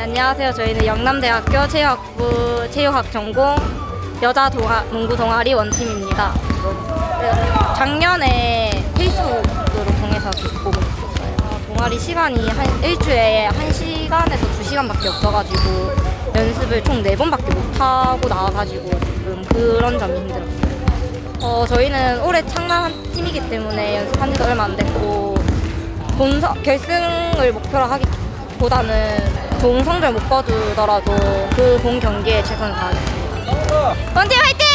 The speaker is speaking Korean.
네, 안녕하세요. 저희는 영남대학교 체육학부 체육학 전공 여자 동아, 농구 동아리 원팀입니다. 네, 작년에 페이스북으로 통해서 보고 있었어요. 아, 동아리 시간이 한 일주일에 한 시간에서 두 시간밖에 없어가지고 연습을 총 네 번밖에 못 하고 나와가지고 지금 그런 점이 힘들었어요. 어, 저희는 올해 창단한 팀이기 때문에 연습한 지도 얼마 안 됐고 본선 결승을 목표로 하기보다는 좋은 성적 못 거두더라도 그 본 경기에 최선을 다하겠습니다. 원팀 화이팅!